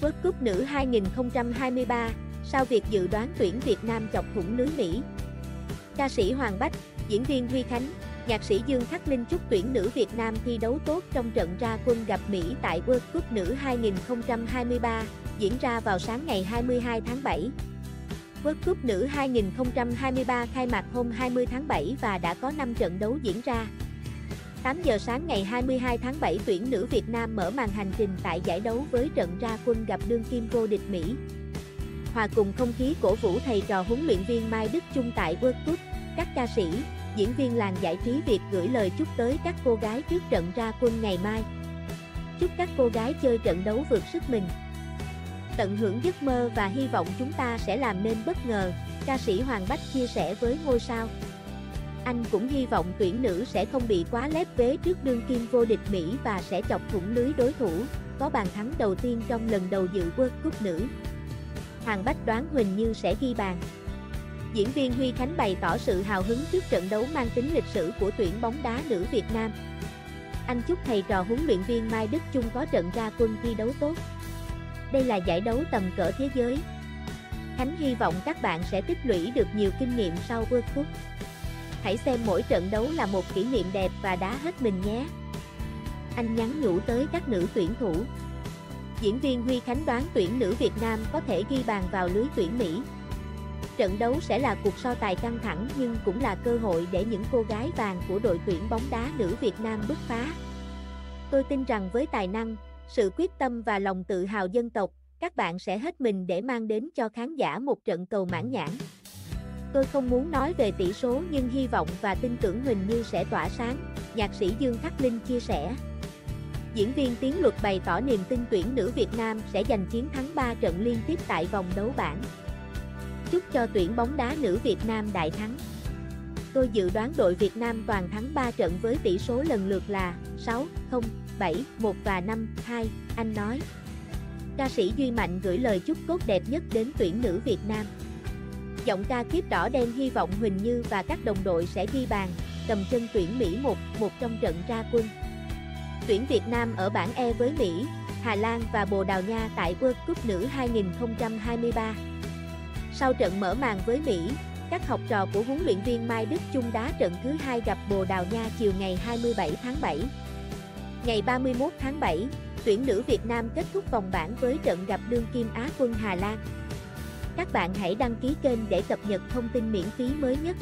World Cup nữ 2023, sau việc dự đoán tuyển Việt Nam chọc thủng lưới Mỹ. Ca sĩ Hoàng Bách, diễn viên Huy Khánh, nhạc sĩ Dương Khắc Linh chúc tuyển nữ Việt Nam thi đấu tốt trong trận ra quân gặp Mỹ tại World Cup nữ 2023, diễn ra vào sáng ngày 22 tháng 7. World Cup nữ 2023 khai mạc hôm 20 tháng 7 và đã có 5 trận đấu diễn ra. 8 giờ sáng ngày 22 tháng 7 tuyển nữ Việt Nam mở màn hành trình tại giải đấu với trận ra quân gặp đương kim vô địch Mỹ. Hòa cùng không khí cổ vũ thầy trò huấn luyện viên Mai Đức Chung tại World Cup, các ca sĩ, diễn viên làng giải trí Việt gửi lời chúc tới các cô gái trước trận ra quân ngày mai. Chúc các cô gái chơi trận đấu vượt sức mình. Tận hưởng giấc mơ và hy vọng chúng ta sẽ làm nên bất ngờ, ca sĩ Hoàng Bách chia sẻ với ngôi sao. Anh cũng hy vọng tuyển nữ sẽ không bị quá lép vế trước đương kim vô địch Mỹ và sẽ chọc thủng lưới đối thủ, có bàn thắng đầu tiên trong lần đầu dự World Cup nữ. Hàng Bách đoán Huỳnh Như sẽ ghi bàn. Diễn viên Huy Khánh bày tỏ sự hào hứng trước trận đấu mang tính lịch sử của tuyển bóng đá nữ Việt Nam. Anh chúc thầy trò huấn luyện viên Mai Đức Chung có trận ra quân thi đấu tốt. Đây là giải đấu tầm cỡ thế giới. Khánh hy vọng các bạn sẽ tích lũy được nhiều kinh nghiệm sau World Cup. Hãy xem mỗi trận đấu là một kỷ niệm đẹp và đá hết mình nhé. Anh nhắn nhủ tới các nữ tuyển thủ. Diễn viên Huy Khánh đoán tuyển nữ Việt Nam có thể ghi bàn vào lưới tuyển Mỹ. Trận đấu sẽ là cuộc so tài căng thẳng nhưng cũng là cơ hội để những cô gái vàng của đội tuyển bóng đá nữ Việt Nam bứt phá. Tôi tin rằng với tài năng, sự quyết tâm và lòng tự hào dân tộc, các bạn sẽ hết mình để mang đến cho khán giả một trận cầu mãn nhãn. Tôi không muốn nói về tỷ số nhưng hy vọng và tin tưởng Huỳnh Như sẽ tỏa sáng, nhạc sĩ Dương Khắc Linh chia sẻ. Diễn viên Tiến Luật bày tỏ niềm tin tuyển nữ Việt Nam sẽ giành chiến thắng 3 trận liên tiếp tại vòng đấu bảng. Chúc cho tuyển bóng đá nữ Việt Nam đại thắng. Tôi dự đoán đội Việt Nam toàn thắng 3 trận với tỷ số lần lượt là 6, 0, 7, 1 và 5, 2, anh nói. Ca sĩ Duy Mạnh gửi lời chúc tốt đẹp nhất đến tuyển nữ Việt Nam. Giọng ca kiếp đỏ đen hy vọng Huỳnh Như và các đồng đội sẽ ghi bàn, cầm chân tuyển Mỹ 1, 1 trong trận ra quân. Tuyển Việt Nam ở bảng E với Mỹ, Hà Lan và Bồ Đào Nha tại World Cup nữ 2023. Sau trận mở màn với Mỹ, các học trò của huấn luyện viên Mai Đức Chung đá trận thứ hai gặp Bồ Đào Nha chiều ngày 27 tháng 7. Ngày 31 tháng 7, tuyển nữ Việt Nam kết thúc vòng bảng với trận gặp đương kim Á quân Hà Lan. Các bạn hãy đăng ký kênh để cập nhật thông tin miễn phí mới nhất.